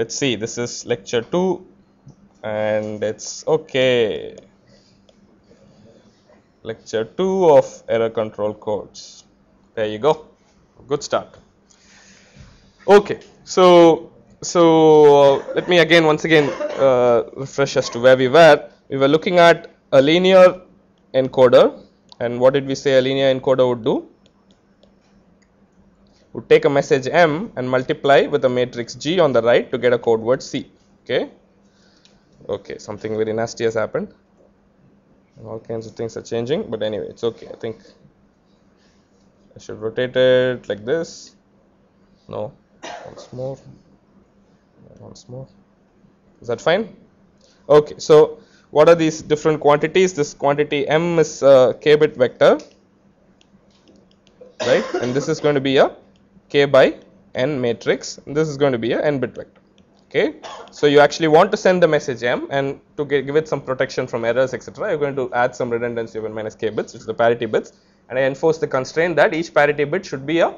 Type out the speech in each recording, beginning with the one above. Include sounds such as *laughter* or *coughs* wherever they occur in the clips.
let's see this is lecture 2 and it's okay. Lecture 2 of error control codes. There you go. Good start. Okay so so let me again once again uh, refresh as to where we were. We were looking at a linear encoder and what did we say a linear encoder would do would take a message m and multiply with a matrix g on the right to get a code word c. Okay? Okay something very nasty has happened. And all kinds of things are changing but anyway it's okay. I think i should rotate it like this. No. Once more. Once more. Is that fine? Okay so what are these different quantities? This quantity m is a k bit vector right? And this is going to be a k by n matrix this is going to be a n bit vector okay so you actually want to send the message m and to give it some protection from errors etc you're going to add some redundancy of n minus k bits which is the parity bits and I enforce the constraint that each parity bit should be a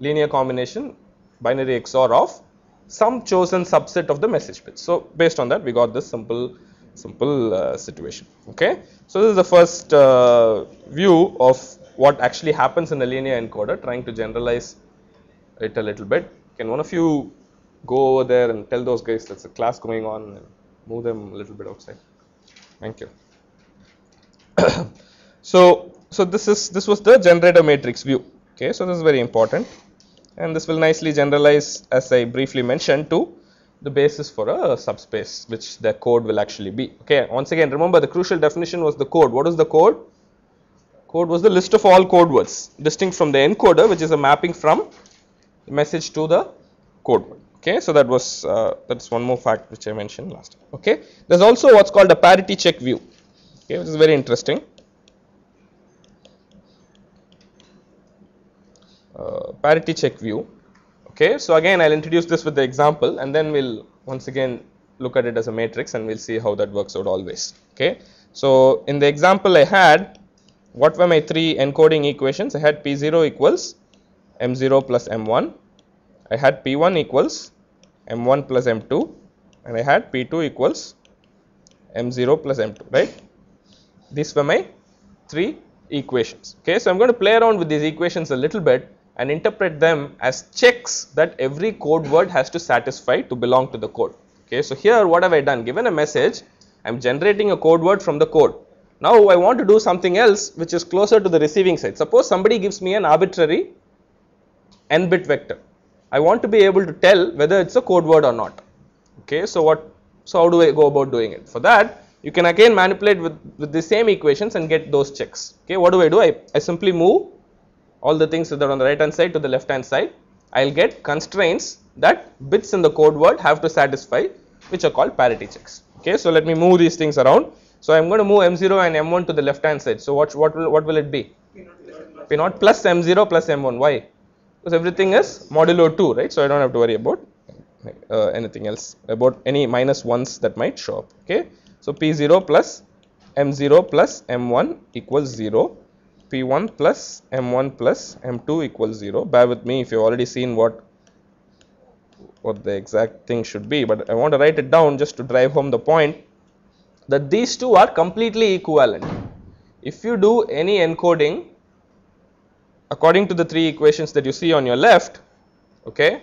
linear combination binary XOR of some chosen subset of the message bits. So based on that we got this simple simple uh, situation okay. So this is the first uh, view of what actually happens in a linear encoder trying to generalize it a little bit. Can one of you go over there and tell those guys there's a class going on and move them a little bit outside. Thank you. *coughs* so so this is this was the generator matrix view. Okay, so this is very important, and this will nicely generalize as I briefly mentioned to the basis for a subspace, which the code will actually be. Okay, once again remember the crucial definition was the code. What is the code? Code was the list of all code words, distinct from the encoder, which is a mapping from message to the code. Okay, so that was uh, that's one more fact which I mentioned last time. Okay, there's also what's called a parity check view. Okay, which is very interesting. Uh, parity check view. Okay, so again I'll introduce this with the example and then we'll once again look at it as a matrix and we'll see how that works out always. Okay, so in the example I had, what were my three encoding equations? I had P0 equals M0 plus M1, I had P1 equals M1 plus M2 and I had P2 equals M0 plus M2, right? These were my three equations. Okay, so I'm going to play around with these equations a little bit and interpret them as checks that every code word has to satisfy to belong to the code. Okay, so here what have I done? Given a message, I'm generating a code word from the code. Now I want to do something else which is closer to the receiving side. Suppose somebody gives me an arbitrary n bit vector. I want to be able to tell whether it's a code word or not. Okay, so what? So how do I go about doing it? For that, you can again manipulate with, with the same equations and get those checks. Okay, what do I do? I, I simply move all the things that are on the right hand side to the left hand side. I'll get constraints that bits in the code word have to satisfy, which are called parity checks. Okay, so let me move these things around. So I'm going to move M0 and M1 to the left hand side. So what what will what will it be? P0 plus M0 plus M1. Why? Because everything is modulo 2, right? So I don't have to worry about uh, anything else about any minus ones that might show up. Okay. So P0 plus M0 plus M1 equals 0. P1 plus M1 plus M2 equals 0. Bear with me if you've already seen what what the exact thing should be, but I want to write it down just to drive home the point that these two are completely equivalent. If you do any encoding according to the three equations that you see on your left, okay,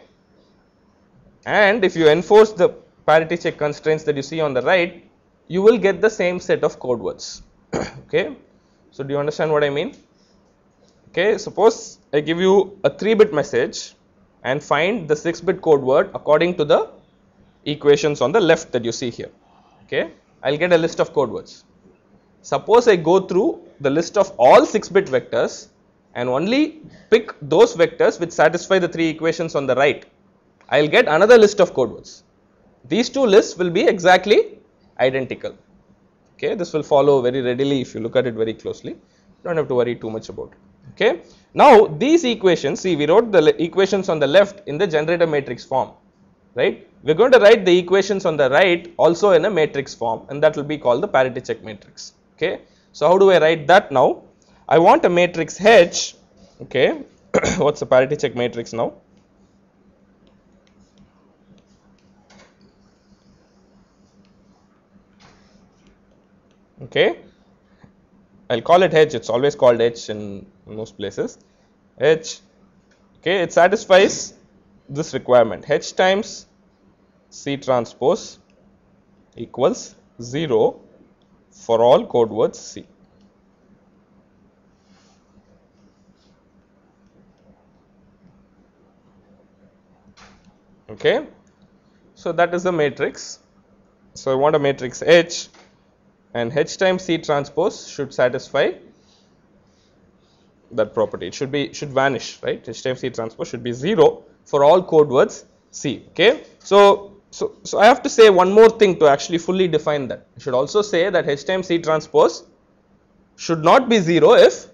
and if you enforce the parity check constraints that you see on the right, you will get the same set of code words. *coughs* okay, so do you understand what I mean? Okay, suppose I give you a 3 bit message and find the 6 bit code word according to the equations on the left that you see here. Okay, I'll get a list of code words. Suppose I go through the list of all 6 bit vectors and only pick those vectors which satisfy the three equations on the right, I will get another list of code words. These two lists will be exactly identical. Okay, this will follow very readily if you look at it very closely. You don't have to worry too much about it. Okay. Now these equations, see we wrote the equations on the left in the generator matrix form, right? We are going to write the equations on the right also in a matrix form and that will be called the parity check matrix. Okay. So how do I write that now? I want a matrix H. Okay. *coughs* What's the parity check matrix now? Okay. I'll call it H. It's always called H in most places. H. Okay. It satisfies this requirement. H times C transpose equals 0 for all code words C. okay so that is the matrix so I want a matrix H and H times C transpose should satisfy that property. It should be should vanish, right? H times C transpose should be 0 for all code words C. Okay. So, so, so I have to say one more thing to actually fully define that. I should also say that H times C transpose should not be 0 if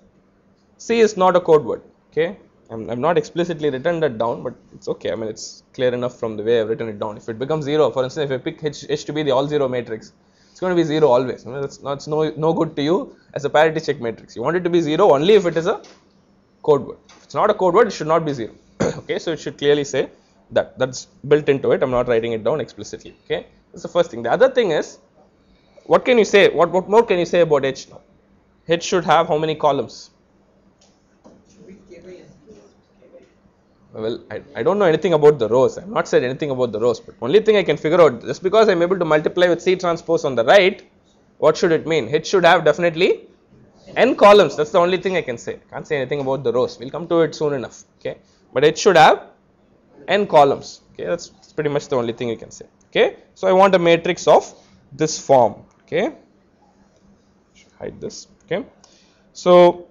C is not a code word. Okay. I'm, I'm not explicitly written that down, but it's okay. I mean, it's clear enough from the way I've written it down. If it becomes 0, for instance, if I pick H, H to be the all 0 matrix, it's going to be 0 always. I mean, that's, that's no, no good to you as a parity check matrix. You want it to be 0 only if it is a code word. If it's not a code word, it should not be 0. *coughs* okay, so it should clearly say that. That's built into it. I'm not writing it down explicitly. Okay, that's the first thing. The other thing is, what can you say? What, what more can you say about H now? H should have how many columns? Well I, I don't know anything about the rows. I have not said anything about the rows but only thing I can figure out just because I am able to multiply with C transpose on the right what should it mean? H should have definitely n columns. That's the only thing I can say. Can't say anything about the rows. We'll come to it soon enough okay? But it should have n columns okay? That's, that's pretty much the only thing you can say okay? So I want a matrix of this form okay? Hide this okay? So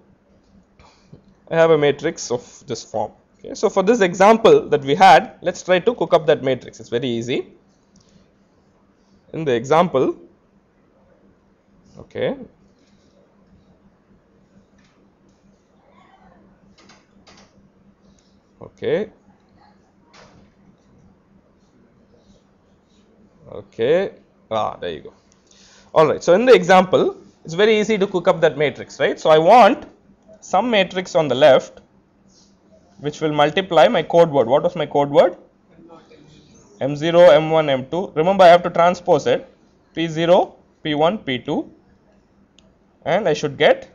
I have a matrix of this form Okay, so for this example that we had, let's try to cook up that matrix. It's very easy. In the example, okay, okay, okay, ah, there you go. All right. So in the example, it's very easy to cook up that matrix, right? So I want some matrix on the left which will multiply my code word. What was my code word? M0, M1, M2. Remember, I have to transpose it. P0, P1, P2. And I should get.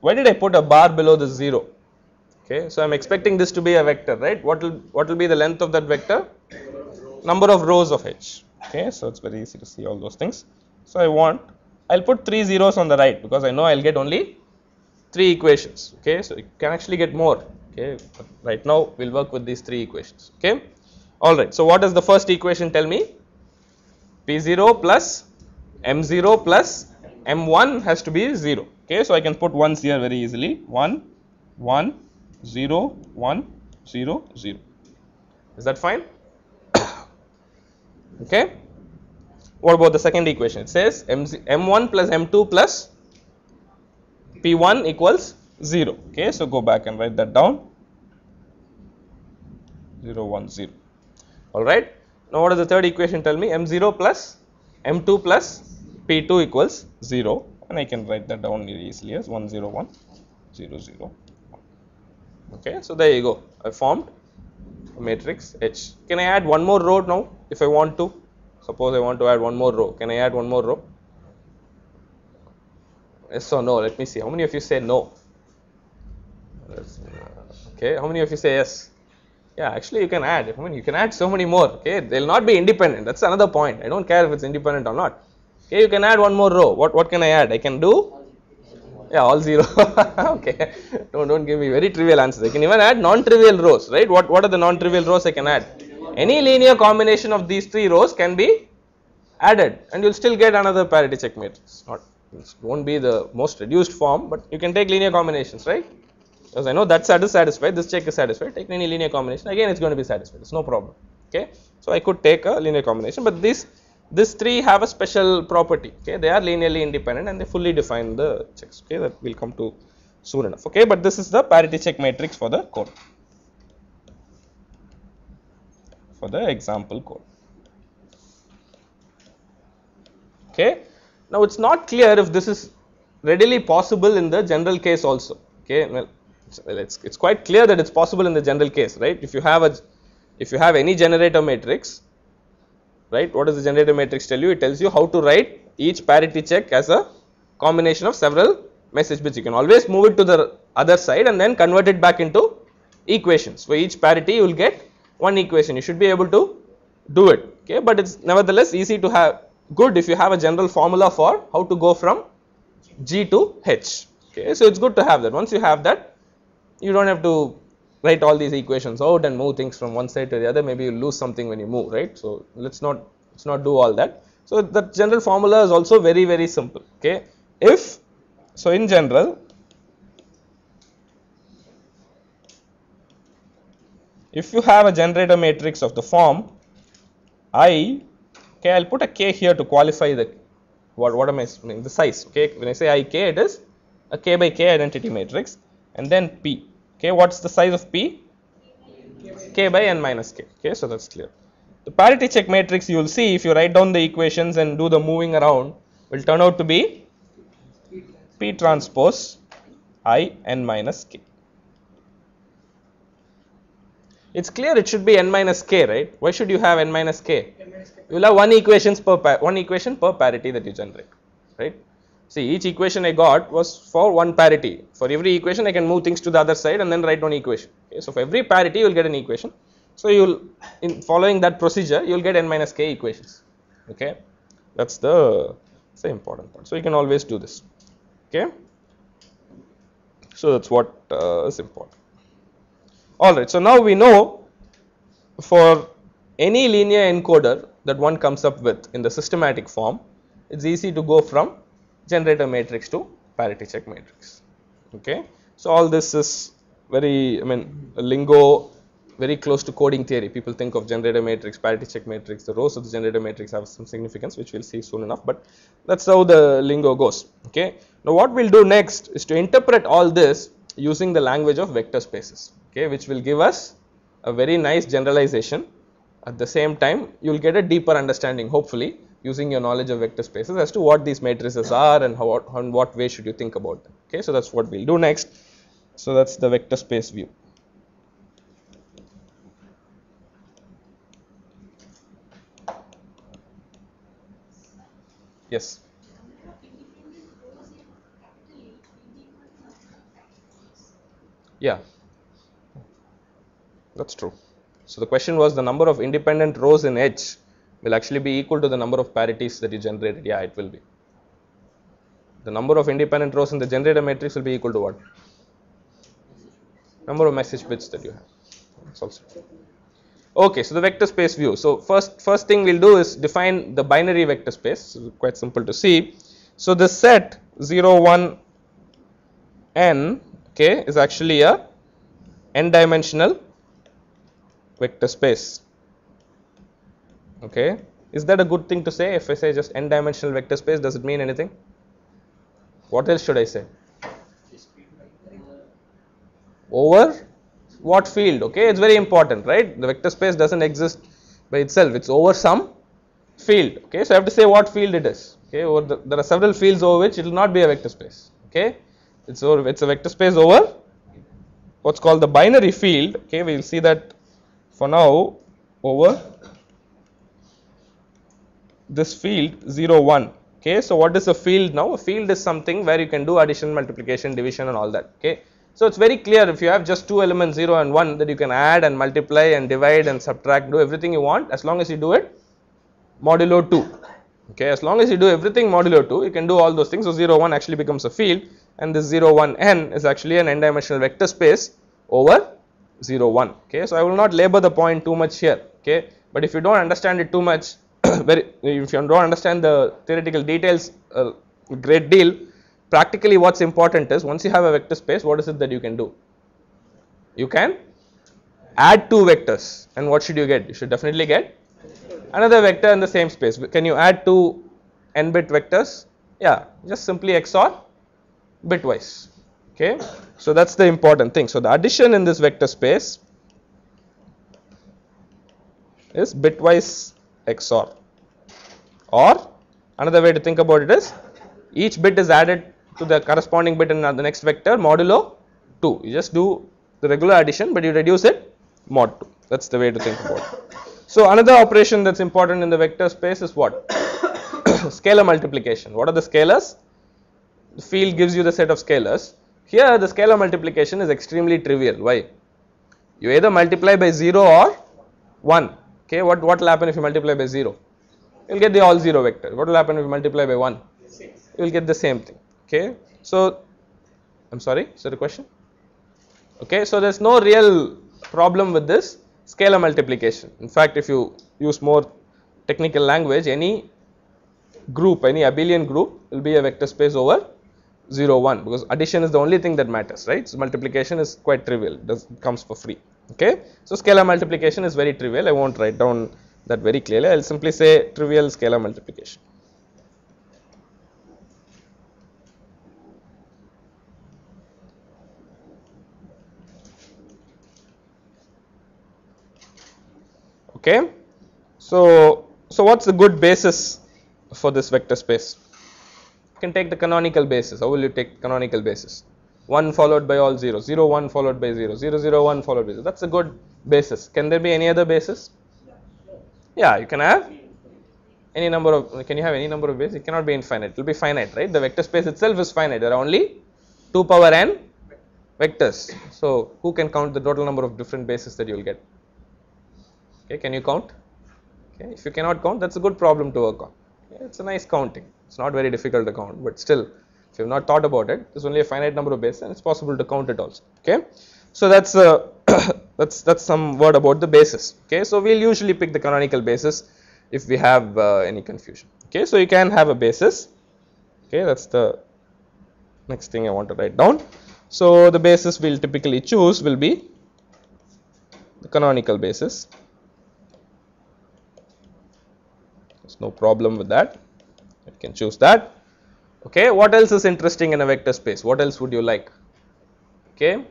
Why did I put a bar below the 0? Okay, so I'm expecting this to be a vector, right? What will what will be the length of that vector? Number of rows of h. Okay, so it's very easy to see all those things. So I want, I'll put three zeros on the right because I know I'll get only three equations okay? So you can actually get more okay? But right now we'll work with these three equations okay? All right so what does the first equation tell me? P0 plus m0 plus m1 has to be 0 okay? So i can put ones here very easily. 1 1 0 1 0 0 is that fine? *coughs* Okay? What about the second equation? It says M m1 plus m2 plus P1 equals 0. Okay, so go back and write that down 0, 1, 0. All right. Now, what does the third equation tell me? M0 plus M2 plus P2 equals 0 and I can write that down very easily as 1, 0, 1, 0, 0. Okay, so there you go. I formed a matrix H. Can I add one more row now if I want to? Suppose I want to add one more row. Can I add one more row? Yes or no? Let me see. How many of you say no? Uh, okay. How many of you say yes? Yeah, actually you can add. I mean, you can add so many more. Okay. They'll not be independent. That's another point. I don't care if it's independent or not. Okay. You can add one more row. What, what can I add? I can do? Yeah, all zero. *laughs* okay. Don't, don't give me very trivial answers. I can even add non-trivial rows, right? What, what are the non-trivial rows I can add? Any linear combination of these three rows can be added and you'll still get another parity check matrix. Not it won't be the most reduced form, but you can take linear combinations, right? Because I know that set is satisfied, this check is satisfied, take any linear combination, again it's going to be satisfied, it's no problem, okay? So I could take a linear combination, but these, these three have a special property, okay? They are linearly independent and they fully define the checks, okay? That will come to soon enough, okay? But this is the parity check matrix for the code, for the example code, okay? Now, it is not clear if this is readily possible in the general case also. Okay, well, well it's it's quite clear that it's possible in the general case, right? If you have a if you have any generator matrix, right? What does the generator matrix tell you? It tells you how to write each parity check as a combination of several message bits. You can always move it to the other side and then convert it back into equations. For each parity you will get one equation. You should be able to do it. Okay, but it's nevertheless easy to have good if you have a general formula for how to go from G to H. Okay, so it's good to have that. Once you have that, you don't have to write all these equations out and move things from one side to the other. Maybe you lose something when you move, right? So let's not let's not do all that. So the general formula is also very very simple. Okay, if so in general if you have a generator matrix of the form I okay I'll put a k here to qualify the what what am I saying the size. Okay when I say I k it is a k by k identity matrix and then p. Okay what's the size of p? K by n minus k. Okay so that's clear. The parity check matrix you will see if you write down the equations and do the moving around will turn out to be p transpose i n minus k. It's clear it should be n minus k right? Why should you have n minus k you will have one equations per one equation per parity that you generate right? See each equation i got was for one parity. For every equation i can move things to the other side and then write one equation. Okay so for every parity you will get an equation. So you will in following that procedure you will get n minus k equations okay? That's the the important part. So you can always do this okay? So that's what uh, is important. All right so now we know for any linear encoder that one comes up with in the systematic form it's easy to go from generator matrix to parity check matrix. Okay? So all this is very i mean lingo very close to coding theory. People think of generator matrix parity check matrix the rows of the generator matrix have some significance which we'll see soon enough but that's how the lingo goes. Okay? Now what we'll do next is to interpret all this using the language of vector spaces. Okay? Which will give us a very nice generalization at the same time you will get a deeper understanding hopefully using your knowledge of vector spaces as to what these matrices are and how and what way should you think about them. Okay so that's what we'll do next. So that's the vector space view. Yes. Yeah. That's true so the question was the number of independent rows in H will actually be equal to the number of parities that you generated. Yeah, it will be. The number of independent rows in the generator matrix will be equal to what? Number of message bits that you have. Okay, so the vector space view. So first first thing we'll do is define the binary vector space. So quite simple to see. So the set 0 1 n okay is actually a n dimensional vector space. Okay. Is that a good thing to say? If i say just n dimensional vector space does it mean anything? What else should i say? Over what field? Okay it's very important right? The vector space doesn't exist by itself. It's over some field. Okay so i have to say what field it is. Okay over the, there are several fields over which it will not be a vector space. Okay it's over it's a vector space over what's called the binary field. Okay we will see that for now over. This field 0 1 okay so what is a field now? A field is something where you can do addition multiplication division and all that okay? So it's very clear if you have just two elements 0 and 1 that you can add and multiply and divide and subtract do everything you want as long as you do it modulo 2 okay? As long as you do everything modulo 2 you can do all those things. So 0 1 actually becomes a field and this 0 1 n is actually an n dimensional vector space over 0 1 okay? So i will not labor the point too much here okay? But if you don't understand it too much *coughs* very if you don't understand the theoretical details a uh, great deal practically what's important is once you have a vector space what is it that you can do? You can add two vectors and what should you get? You should definitely get another vector in the same space. Can you add two n bit vectors? Yeah just simply xor bitwise okay? So that's the important thing. So the addition in this vector space is bitwise XOR. Or another way to think about it is each bit is added to the corresponding bit in the next vector modulo 2 you just do the regular addition but you reduce it mod 2 that's the way to think about it. So another operation that's important in the vector space is what? *coughs* Scalar multiplication. What are the scalars? The field gives you the set of scalars. Here the scalar multiplication is extremely trivial. Why? You either multiply by 0 or 1. Okay, what, what will happen if you multiply by 0? You will get the all 0 vector. What will happen if you multiply by 1? You will get the same thing. Okay, so I'm sorry, is that a question? Okay, so there's no real problem with this scalar multiplication. In fact, if you use more technical language, any group, any abelian group will be a vector space over 0, 1 because addition is the only thing that matters, right? So, multiplication is quite trivial, does comes for free, okay? So, scalar multiplication is very trivial, I won't write down that very clearly, I will simply say trivial scalar multiplication. Okay. So, so what's the good basis for this vector space? Can take the canonical basis. How will you take canonical basis? 1 followed by all 0, 0, 1 followed by 0, 0, 0, 1 followed by 0. That's a good basis. Can there be any other basis? Yeah, you can have any number of, can you have any number of bases? It cannot be infinite, it will be finite, right? The vector space itself is finite. There are only 2 power n vectors. So, who can count the total number of different bases that you will get? Okay, can you count? Okay, if you cannot count, that's a good problem to work on. Okay, it's a nice counting. It's not very difficult to count, but still, if you have not thought about it, there's only a finite number of bases, and it's possible to count it also. Okay, so that's uh, *coughs* that's that's some word about the basis. Okay, so we'll usually pick the canonical basis if we have uh, any confusion. Okay, so you can have a basis. Okay, that's the next thing I want to write down. So the basis we'll typically choose will be the canonical basis. There's no problem with that. Can choose that. Okay, what else is interesting in a vector space? What else would you like? Okay,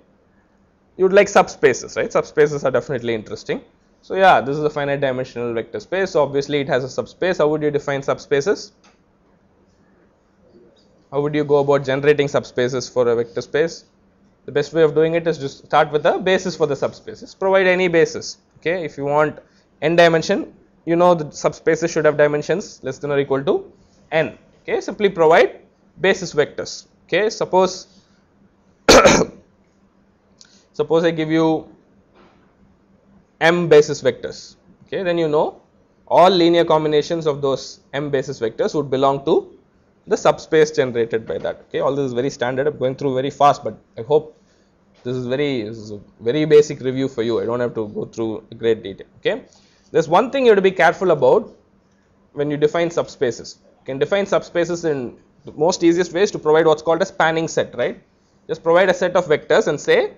you would like subspaces, right? Subspaces are definitely interesting. So yeah, this is a finite dimensional vector space. So obviously it has a subspace. How would you define subspaces? How would you go about generating subspaces for a vector space? The best way of doing it is to start with the basis for the subspaces. Provide any basis. Okay, if you want n dimension, you know the subspaces should have dimensions less than or equal to n. Okay, simply provide basis vectors. Okay, suppose *coughs* suppose I give you m basis vectors. Okay, then you know all linear combinations of those m basis vectors would belong to the subspace generated by that. Okay, all this is very standard. I'm going through very fast, but I hope this is very this is a very basic review for you. I don't have to go through great detail. Okay, there's one thing you have to be careful about when you define subspaces. Can define subspaces in the most easiest ways to provide what's called a spanning set, right? Just provide a set of vectors and say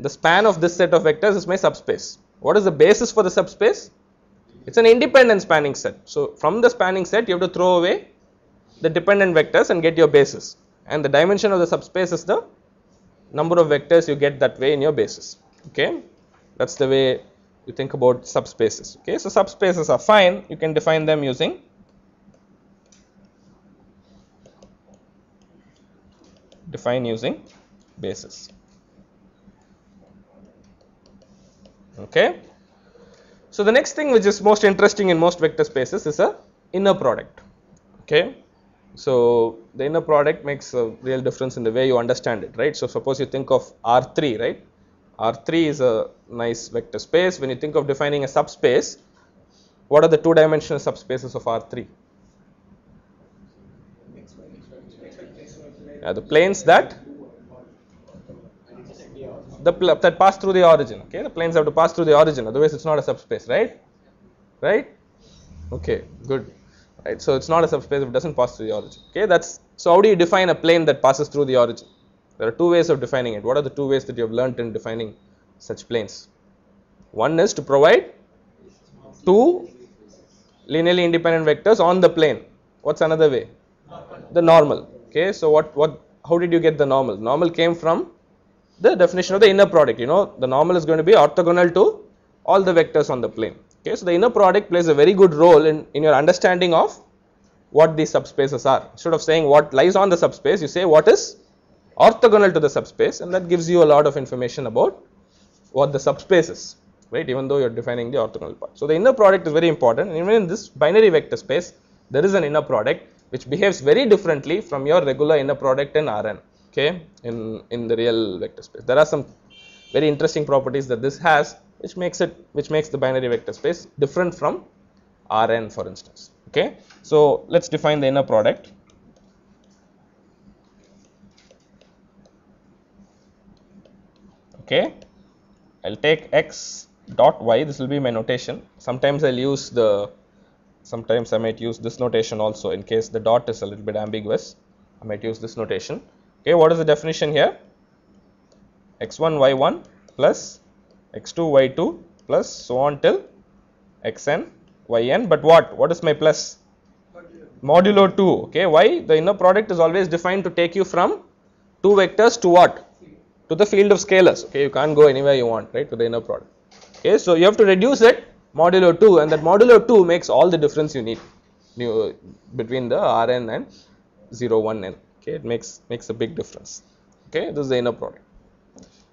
the span of this set of vectors is my subspace. What is the basis for the subspace? It's an independent spanning set. So from the spanning set, you have to throw away the dependent vectors and get your basis. And the dimension of the subspace is the number of vectors you get that way in your basis. Okay, that's the way you think about subspaces. Okay, so subspaces are fine. You can define them using define using basis. Okay. So the next thing which is most interesting in most vector spaces is a inner product. Okay. So the inner product makes a real difference in the way you understand it, right? So suppose you think of R3, right? R3 is a nice vector space. When you think of defining a subspace, what are the two dimensional subspaces of R3? Yeah, the planes that the that pass through the origin. Okay, the planes have to pass through the origin, otherwise it's not a subspace, right? Right? Okay, good. Right, so it's not a subspace if it doesn't pass through the origin. Okay, that's so. How do you define a plane that passes through the origin? There are two ways of defining it. What are the two ways that you have learnt in defining such planes? One is to provide two linearly independent vectors on the plane. What's another way? The normal. Okay, so what what? How did you get the normal? Normal came from the definition of the inner product. You know, the normal is going to be orthogonal to all the vectors on the plane. Okay, so the inner product plays a very good role in, in your understanding of what these subspaces are. Instead of saying what lies on the subspace, you say what is orthogonal to the subspace and that gives you a lot of information about what the subspace is, right, even though you are defining the orthogonal part. So the inner product is very important even in this binary vector space, there is an inner product which behaves very differently from your regular inner product in Rn okay in in the real vector space. There are some very interesting properties that this has which makes it which makes the binary vector space different from Rn for instance okay. So let's define the inner product. Okay I'll take x dot y this will be my notation. Sometimes I'll use the sometimes I might use this notation also in case the dot is a little bit ambiguous. I might use this notation. Okay what is the definition here? X1 y1 plus x2 y2 plus so on till xn yn. But what? What is my plus? Modulo 2 okay why? The inner product is always defined to take you from two vectors to what? To the field of scalars. Okay you can't go anywhere you want right to the inner product. Okay so you have to reduce it modulo 2 and that modulo 2 makes all the difference you need new, between the rn and 0 1 n okay? It makes makes a big difference okay? This is the inner product.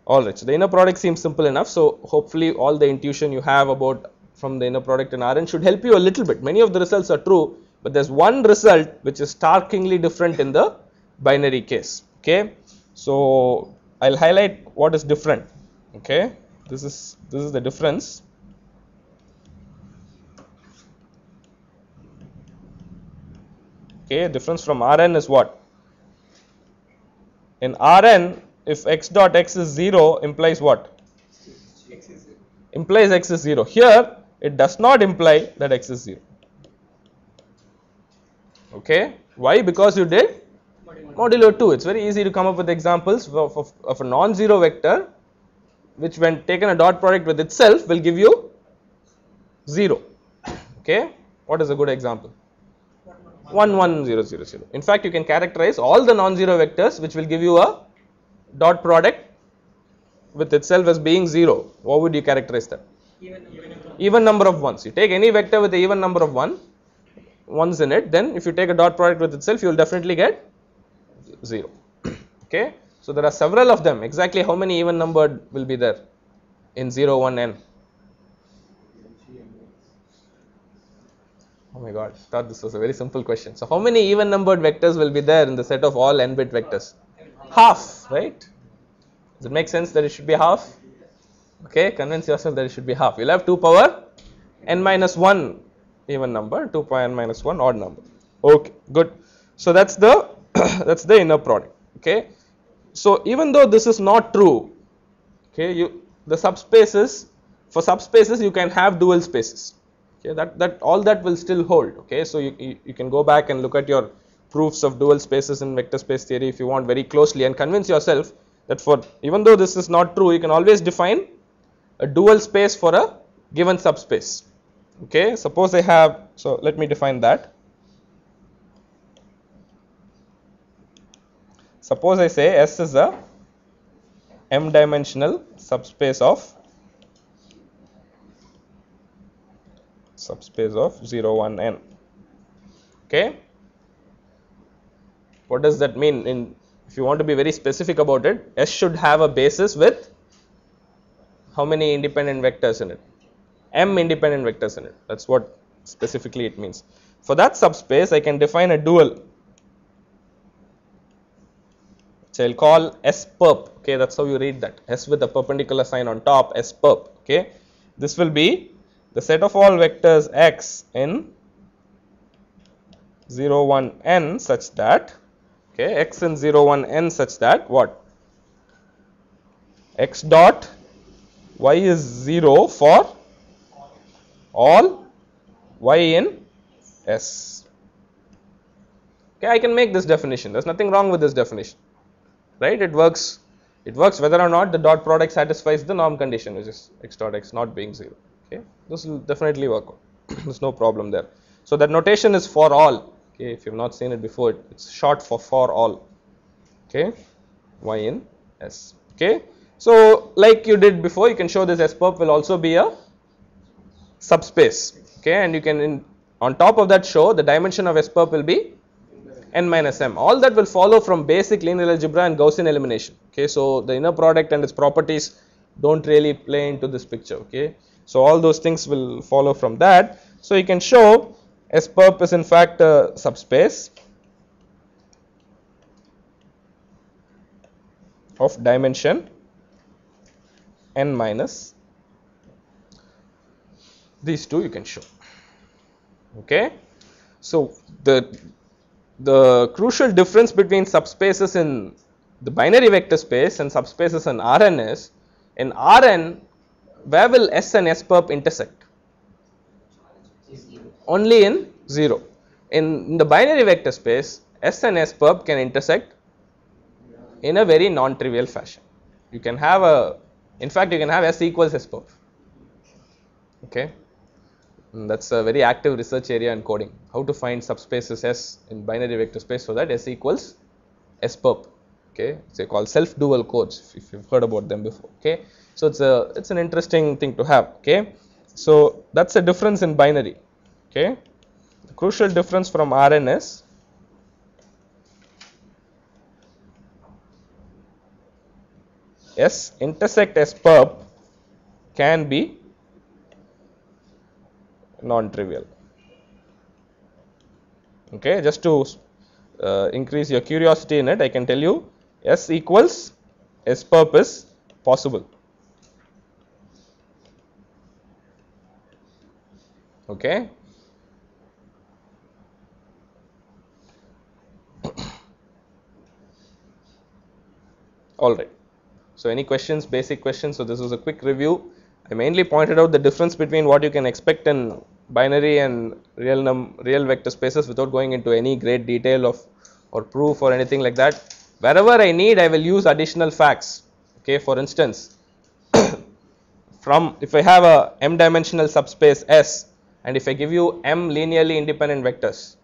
All right so the inner product seems simple enough so hopefully all the intuition you have about from the inner product in rn should help you a little bit. Many of the results are true but there's one result which is starkly different in the binary case okay? So i'll highlight what is different okay? This is this is the difference okay difference from rn is what? In rn if x dot x is 0 implies what? Implies x is 0 here it does not imply that x is 0 okay? Why? Because you did modulo 2 it's very easy to come up with examples of, of, of a non-zero vector which when taken a dot product with itself will give you 0 okay? What is a good example 1 1 0 0 0 in fact you can characterize all the non-zero vectors which will give you a dot product with itself as being 0 what would you characterize that? Even number of ones. You take any vector with a even number of one ones in it then if you take a dot product with itself you will definitely get 0 *clears throat* okay? So there are several of them. Exactly how many even numbered will be there in 0 1 n oh my god thought this was a very simple question. So how many even numbered vectors will be there in the set of all n bit vectors? Half right? Does it make sense that it should be half? Okay convince yourself that it should be half. You'll have 2 power n minus 1 even number 2 power n minus 1 odd number. Okay good. So that's the *coughs* that's the inner product okay? So even though this is not true okay you the subspaces for subspaces you can have dual spaces okay that that all that will still hold okay? So you, you, you can go back and look at your proofs of dual spaces in vector space theory if you want very closely and convince yourself that for even though this is not true you can always define a dual space for a given subspace okay? Suppose i have so let me define that. Suppose i say s is a m dimensional subspace of subspace of 0 1 n. Okay? What does that mean in if you want to be very specific about it s should have a basis with how many independent vectors in it? M independent vectors in it. That's what specifically it means. For that subspace i can define a dual which i'll call s perp. Okay that's how you read that. S with a perpendicular sign on top s perp. Okay? This will be the set of all vectors x in 0 1 n such that okay x in 0 1 n such that what? X dot y is 0 for all y in s. Okay i can make this definition. There's nothing wrong with this definition. Right? It works. It works whether or not the dot product satisfies the norm condition which is x dot x not being 0 okay? This will definitely work *clears throat* there's no problem there. So that notation is for all. Okay? If you've not seen it before it's short for for all. Okay? Y in s. Okay? So like you did before you can show this s perp will also be a subspace. Okay? And you can in, on top of that show the dimension of s perp will be n minus m. All that will follow from basic linear algebra and gaussian elimination. Okay? So the inner product and its properties don't really play into this picture. Okay so all those things will follow from that. So you can show S perp is in fact a subspace of dimension n minus these two you can show. Okay? So the the crucial difference between subspaces in the binary vector space and subspaces in Rn is in Rn where will S and S perp intersect only in 0 in, the binary vector space S and S perp can intersect in a very non-trivial fashion. You can have a, in fact, you can have S equals S perp. Okay, and that's a very active research area in coding. How to find subspaces S in binary vector space so that S equals S perp. Okay, they call self-dual codes. If you've heard about them before. Okay, so it's a it's an interesting thing to have. Okay, so that's a difference in binary. Okay, the crucial difference from Rn is S intersect S perp can be non-trivial. Okay, just to uh, increase your curiosity in it, I can tell you S equals S perp is possible. Okay. *coughs* All right. So, any questions, basic questions? So, this was a quick review. I mainly pointed out the difference between what you can expect in binary and real num real vector spaces without going into any great detail of or proof or anything like that. Wherever I need, I will use additional facts. Okay, for instance, *coughs* from if I have a m dimensional subspace S and if I give you m linearly independent vectors,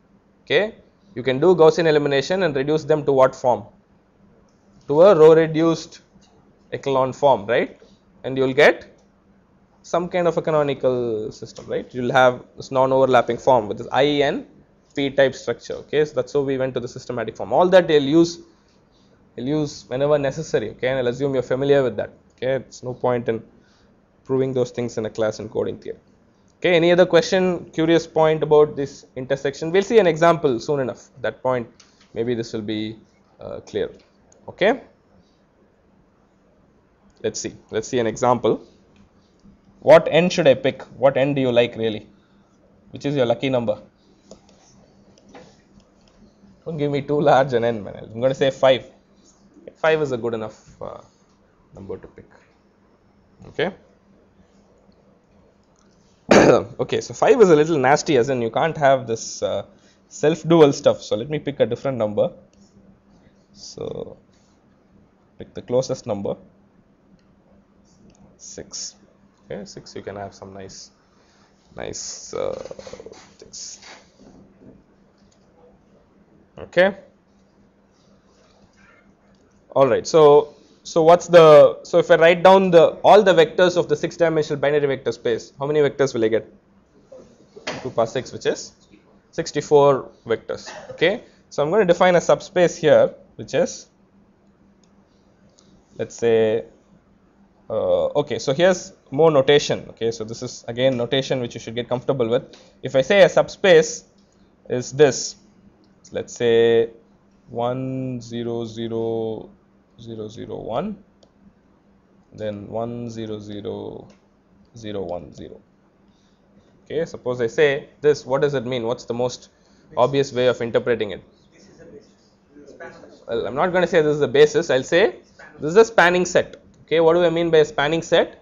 okay, you can do Gaussian elimination and reduce them to what form? To a row reduced echelon form right? And you will get some kind of a canonical system right? You will have this non overlapping form with this i n p type structure okay? So that's how we went to the systematic form. All that they'll use will use whenever necessary okay? And i'll assume you're familiar with that okay? It's no point in proving those things in a class in coding theory okay any other question curious point about this intersection? We'll see an example soon enough. That point maybe this will be uh, clear. Okay? Let's see. Let's see an example. What n should I pick? What n do you like really? Which is your lucky number? Don't give me too large an n man. I'm going to say 5 5 is a good enough uh, number to pick. Okay *coughs* okay so 5 is a little nasty as in you can't have this uh, self dual stuff. So let me pick a different number. So pick the closest number. 6 okay 6 you can have some nice nice uh, things okay. All right so so what's the so if i write down the all the vectors of the six dimensional binary vector space how many vectors will i get? 2 plus 6 which is 64 vectors okay? So i'm going to define a subspace here which is let's say uh, okay so here's more notation okay? So this is again notation which you should get comfortable with. If i say a subspace is this let's say 1 0 0 0 0 1 then 1 0 0 0 1 0 okay suppose i say this what does it mean? What's the most obvious way of interpreting it? Well i'm not going to say this is the basis i'll say this is a spanning set. Okay, what do I mean by a spanning set?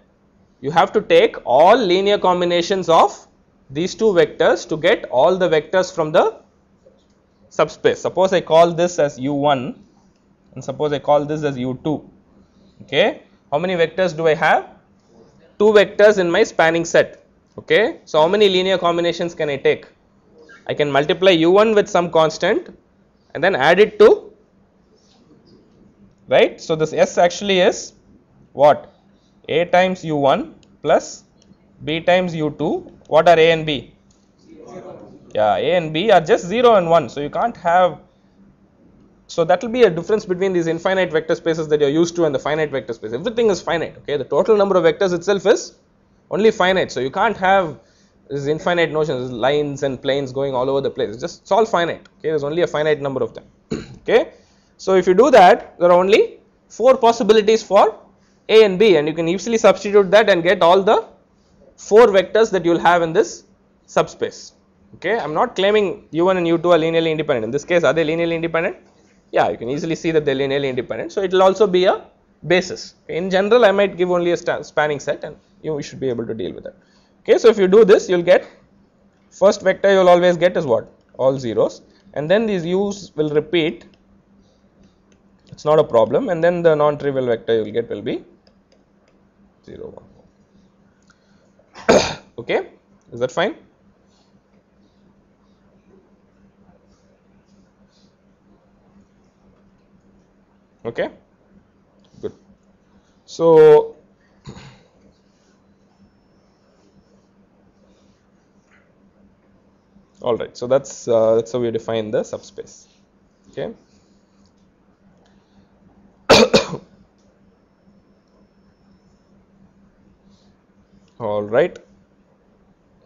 You have to take all linear combinations of these two vectors to get all the vectors from the subspace. Suppose I call this as u1 and suppose I call this as u2. Okay, how many vectors do I have? Two vectors in my spanning set. Okay, so how many linear combinations can I take? I can multiply u1 with some constant and then add it to right. So this s actually is what a times u1 plus b times u2 what are a and b yeah a and b are just 0 and 1 so you can't have so that will be a difference between these infinite vector spaces that you're used to and the finite vector space. Everything is finite okay? The total number of vectors itself is only finite. So you can't have this is infinite notions lines and planes going all over the place. It's just it's all finite okay? There's only a finite number of them *clears throat* okay? So if you do that there are only four possibilities for a and b and you can easily substitute that and get all the four vectors that you will have in this subspace okay? I'm not claiming u1 and u2 are linearly independent. In this case are they linearly independent yeah you can easily see that they're linearly independent. So it will also be a basis. In general i might give only a spanning set and you should be able to deal with that okay so if you do this you'll get first vector you'll always get is what? All zeros. And then these u's will repeat. It's not a problem. And then the non-trivial vector you'll get will be 0 1 *coughs* okay is that fine okay? Good. So all right. So that's uh, that's how we define the subspace. Okay? *coughs* All right.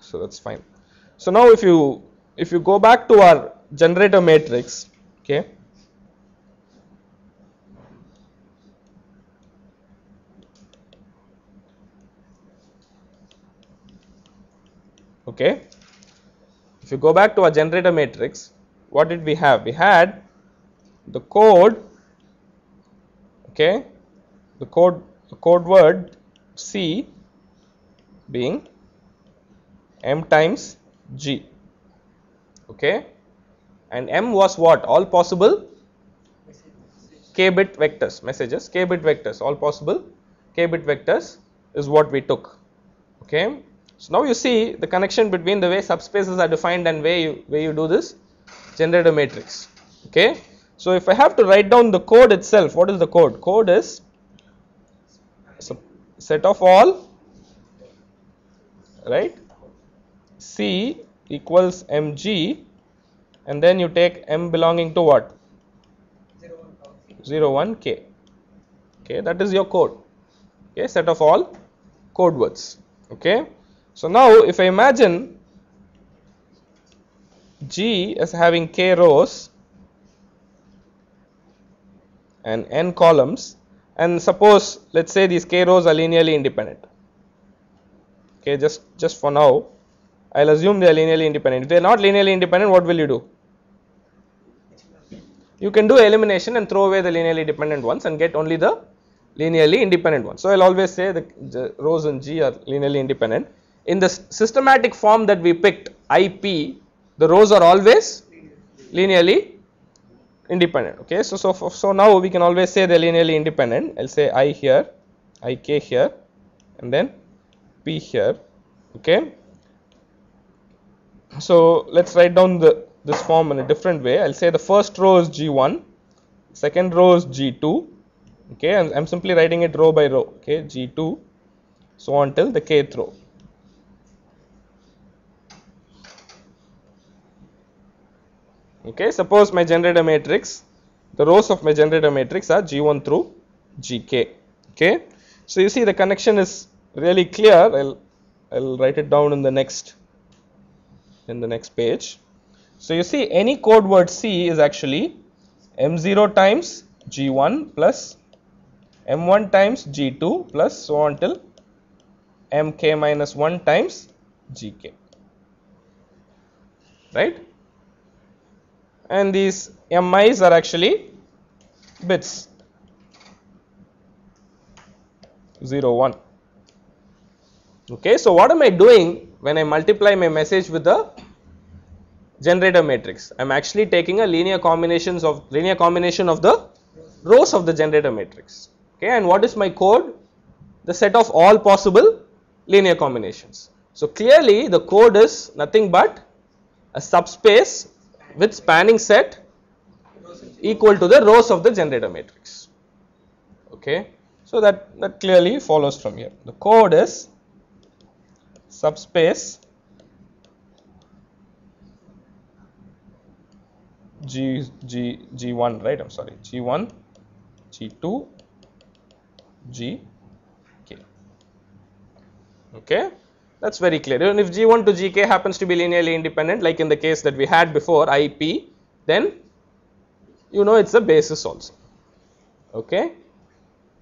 So that's fine. So now if you if you go back to our generator matrix okay okay. If you go back to our generator matrix what did we have? We had the code okay the code the code word c being m times g okay? And m was what? All possible? K bit vectors messages k bit vectors all possible? K bit vectors is what we took okay so now you see the connection between the way subspaces are defined and way you, way you do this generator matrix. Okay. So if I have to write down the code itself, what is the code? Code is set of all right C equals mg and then you take m belonging to what 0 1 k okay that is your code okay set of all code words okay so now if I imagine G as having k rows and n columns and suppose let us say these k rows are linearly independent. Okay just just for now I will assume they are linearly independent. If they are not linearly independent what will you do? You can do elimination and throw away the linearly dependent ones and get only the linearly independent ones. So I will always say the, the rows in G are linearly independent in the systematic form that we picked IP, the rows are always linearly independent. Okay, so so so now we can always say they're linearly independent. I'll say I here, ik here, and then p here. Okay. So let's write down the this form in a different way. I'll say the first row is G1, second row is G2. Okay, and I'm simply writing it row by row. Okay, G2, so on till the kth row. Okay suppose my generator matrix the rows of my generator matrix are g1 through gk okay so you see the connection is really clear. I'll i'll write it down in the next in the next page. So you see any code word c is actually m0 times g1 plus m1 times g2 plus so on till mk minus 1 times gk right and these MIs are actually bits. 0 1 okay so what am I doing when I multiply my message with the generator matrix? I'm actually taking a linear combinations of linear combination of the rows of the generator matrix. Okay and what is my code? The set of all possible linear combinations. So clearly the code is nothing but a subspace with spanning set equal to the rows of the generator matrix. Okay. So, that, that clearly follows from here. The code is subspace G, G, G1, right, I am sorry, G1, G2, G, K. Okay. That's very clear. Even if G1 to Gk happens to be linearly independent, like in the case that we had before, IP, then you know it's a basis also. Okay.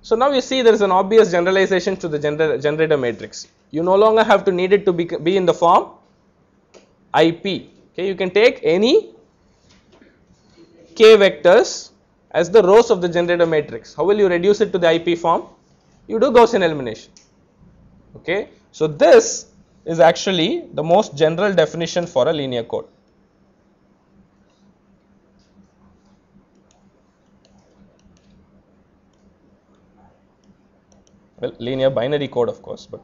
So now you see there is an obvious generalization to the gener generator matrix. You no longer have to need it to be, be in the form IP. Okay, you can take any k vectors as the rows of the generator matrix. How will you reduce it to the IP form? You do Gaussian elimination. Okay, so this is actually the most general definition for a linear code. Well, linear binary code of course, but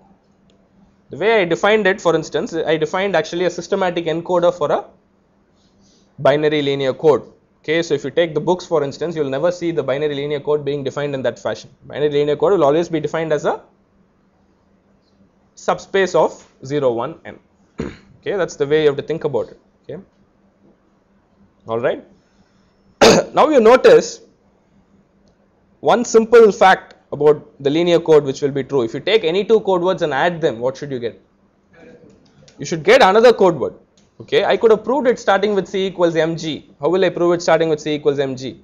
the way I defined it for instance, I defined actually a systematic encoder for a binary linear code. Okay, so if you take the books for instance, you will never see the binary linear code being defined in that fashion. Binary linear code will always be defined as a subspace of 0, 1, n. okay, that's the way you have to think about it. Okay, all right. *coughs* now you notice one simple fact about the linear code which will be true. If you take any two code words and add them, what should you get? You should get another code word. Okay, I could have proved it starting with C equals mg. How will I prove it starting with C equals mg?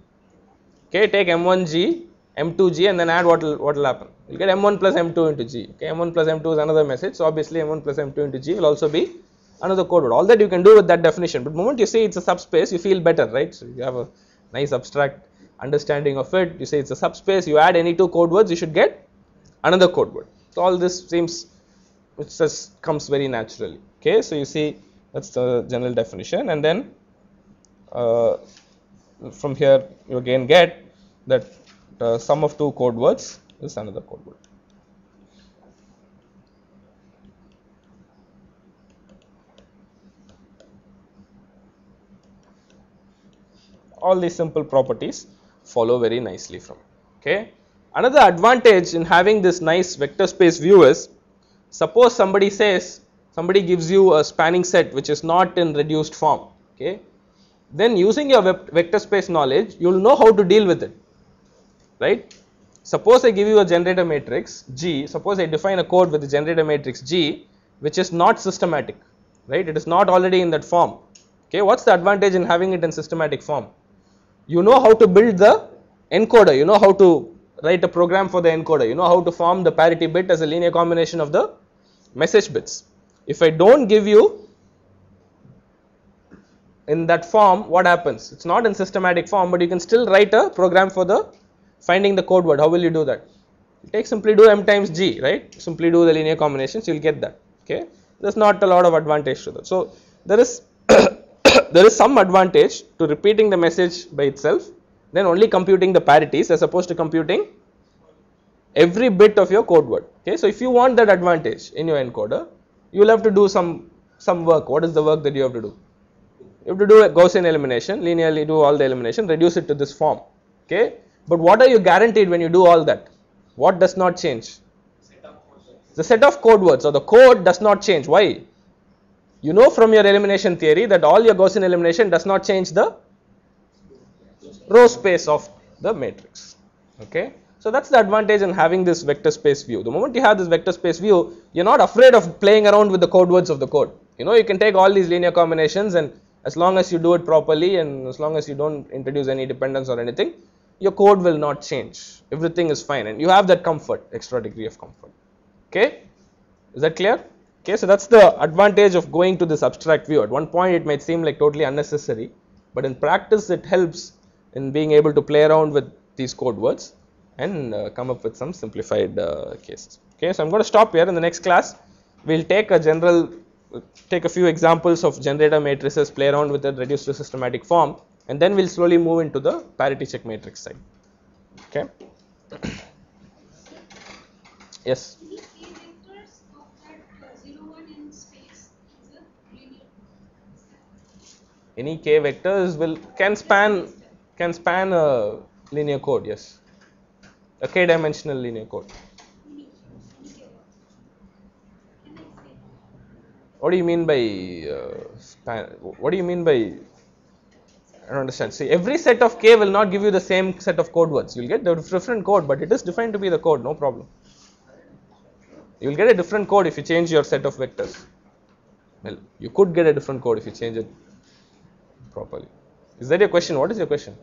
Okay, take m1g, m2g and then add what will, what will happen? You get m1 plus m2 into g. Okay, m1 plus m2 is another message. So obviously m1 plus m2 into g will also be another code word. All that you can do with that definition. But moment you say it's a subspace, you feel better, right? So you have a nice abstract understanding of it. You say it's a subspace. You add any two code words, you should get another code word. So all this seems, it just comes very naturally. Okay, so you see that's the general definition, and then uh, from here you again get that uh, sum of two code words is another code word. All these simple properties follow very nicely from it. Okay. Another advantage in having this nice vector space view is suppose somebody says somebody gives you a spanning set which is not in reduced form okay then using your vector space knowledge you will know how to deal with it right? Suppose i give you a generator matrix g suppose i define a code with the generator matrix g which is not systematic right? It is not already in that form. Okay what's the advantage in having it in systematic form? You know how to build the encoder. You know how to write a program for the encoder. You know how to form the parity bit as a linear combination of the message bits. If i don't give you in that form what happens? It's not in systematic form but you can still write a program for the finding the code word how will you do that? Take simply do m times g right? Simply do the linear combinations you will get that okay? There's not a lot of advantage to that. So there is *coughs* there is some advantage to repeating the message by itself then only computing the parities as opposed to computing every bit of your code word okay? So if you want that advantage in your encoder you will have to do some some work. What is the work that you have to do? You have to do a gaussian elimination linearly do all the elimination reduce it to this form okay but what are you guaranteed when you do all that what does not change the set of code words or the code does not change why you know from your elimination theory that all your Gaussian elimination does not change the row space of the matrix. Okay. So that's the advantage in having this vector space view. The moment you have this vector space view, you're not afraid of playing around with the code words of the code. You know, you can take all these linear combinations and as long as you do it properly and as long as you don't introduce any dependence or anything, your code will not change. Everything is fine and you have that comfort, extra degree of comfort. Okay. Is that clear? Okay, so that's the advantage of going to this abstract view. At one point, it might seem like totally unnecessary, but in practice, it helps in being able to play around with these code words and uh, come up with some simplified uh, cases. Okay, so I'm going to stop here. In the next class, we'll take a general, take a few examples of generator matrices, play around with it, reduce to systematic form, and then we'll slowly move into the parity check matrix side. Okay. *clears throat* yes. any k vectors will can span can span a linear code yes a k dimensional linear code what do you mean by uh, span what do you mean by I don't understand. See, every set of k will not give you the same set of code words. You'll get the different code, but it is defined to be the code, no problem. You will get a different code if you change your set of vectors. Well, you could get a different code if you change it properly. Is that your question? What is your question?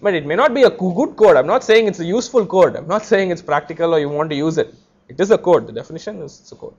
But it may not be a good code. I'm not saying it's a useful code. I'm not saying it's practical or you want to use it. It is a code. The definition is a code.